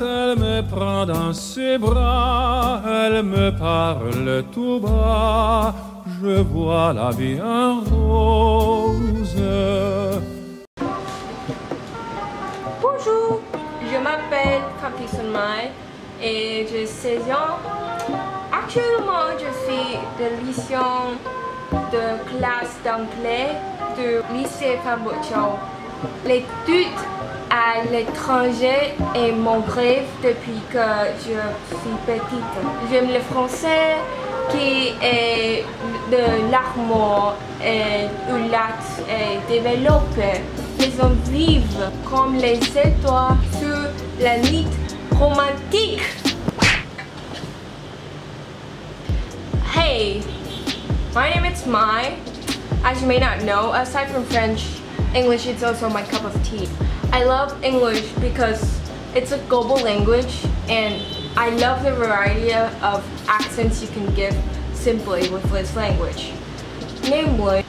elle me prend dans ses bras, elle me parle tout bas, je vois la vie en rose. Bonjour, je m'appelle Capison Mai et j'ai 16 ans. Actuellement, je suis de lycéen de classe d'anglais du lycée Cambodia. L'étude à l'étranger est mon rêve depuis que je suis petite. J'aime le français qui est de l'armoire et lac est développé. Les hommes vivent comme les étoiles sur la nuit romantique. Hey, my name is Mai. As you may not know, aside from French, English is also my cup of tea. I love English because it's a global language and I love the variety of accents you can give simply with this language. Namely,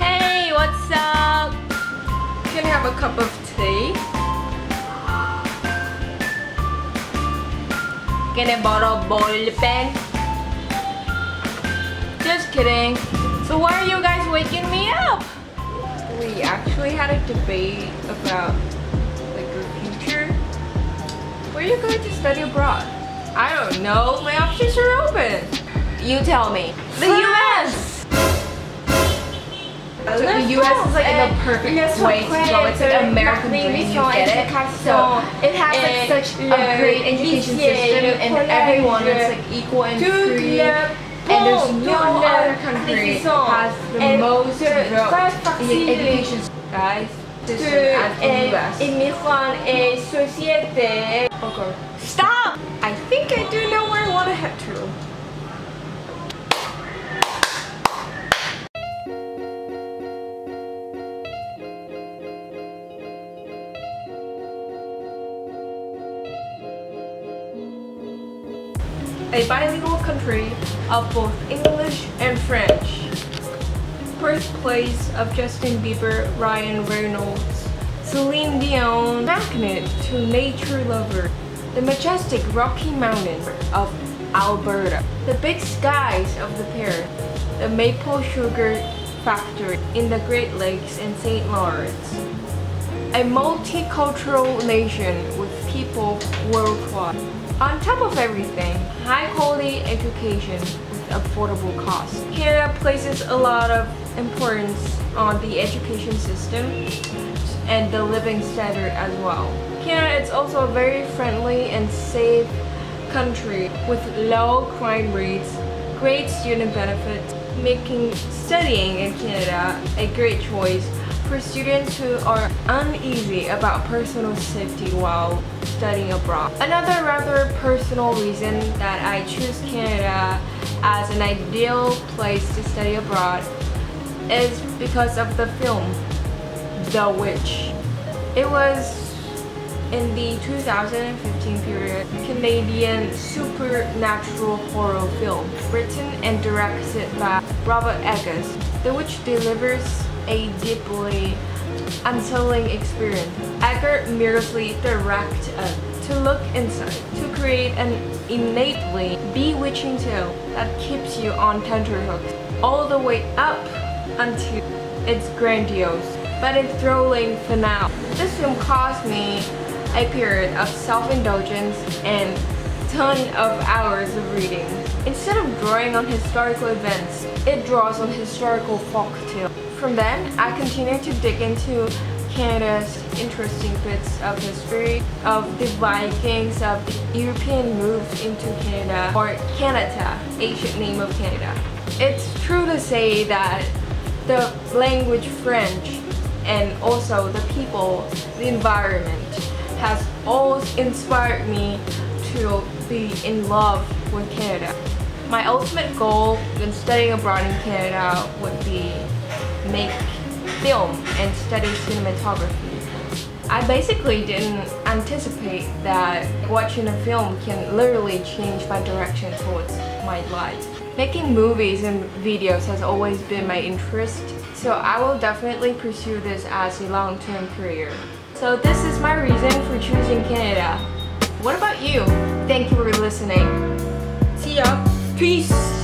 hey, what's up? Can I have a cup of tea? Can I borrow a ball pen? Just kidding. So why are you actually had a debate about like your future. Where are you going to study abroad? I don't know. My options are open. You tell me. The US! So the US is like the perfect way to go. It's like American dream. You get it. So it has like such a um, great education system and everyone is like equal and free. And there's no other country has the most growth in education. Guys, the US. Immigrant et eh, société. Okay. Stop! I think I do know where I want to head to. A bilingual country of both English and French. Birthplace of Justin Bieber, Ryan Reynolds, Celine Dion, magnet to nature lover, the majestic Rocky Mountains of Alberta, the big skies of the pair, the maple sugar factory in the Great Lakes and St. Lawrence. A multicultural nation with people worldwide. On top of everything, high quality education affordable cost. Canada places a lot of importance on the education system and the living standard as well. Canada is also a very friendly and safe country with low crime rates, great student benefits, making studying in Canada a great choice for students who are uneasy about personal safety while studying abroad. Another rather personal reason that I choose Canada as an ideal place to study abroad is because of the film The Witch. It was in the 2015 period Canadian supernatural horror film written and directed by Robert Eggers. The Witch delivers a deeply unsettling experience. Egger merely directs us uh, to look inside, to create an innately bewitching tale that keeps you on tenterhooks all the way up until its grandiose but enthralling finale. This film caused me a period of self-indulgence and ton of hours of reading. Instead of drawing on historical events, it draws on historical folktale. From then, I continued to dig into Canada's interesting bits of history of the Vikings, of the European move into Canada, or Kanata, ancient name of Canada. It's true to say that the language French and also the people, the environment has always inspired me to be in love with Canada. My ultimate goal when studying abroad in Canada would be make film and study cinematography. I basically didn't anticipate that watching a film can literally change my direction towards my life. Making movies and videos has always been my interest, so I will definitely pursue this as a long-term career. So this is my reason for choosing Canada. What about you? Thank you for listening. See ya. Peace.